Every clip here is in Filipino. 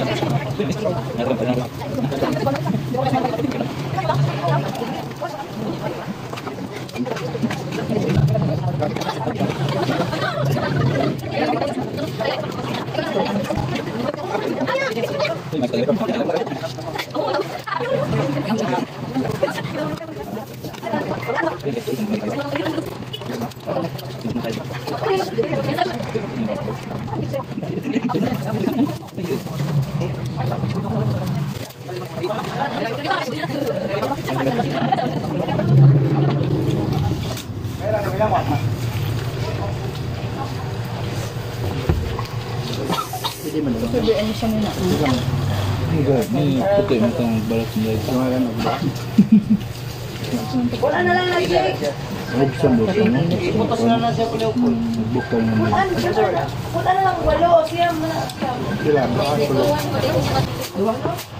Terima kasih. Enggak, ini puti mo itong balat nila. Sumagan ako ba? Wala na lang lagi. Ito, no? Iputos na na siya kuliw po. Nagbukal mo na. Wala na lang walo. Siya mo na. Baka ko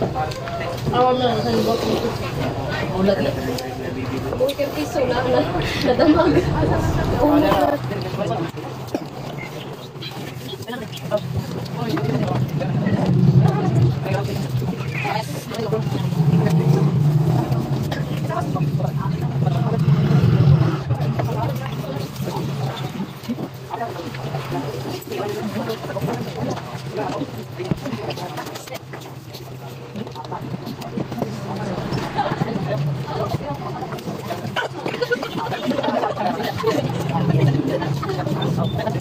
Awan na lang sa libot. Ulat na. Bukir piso na na. Nadamag. Nampak.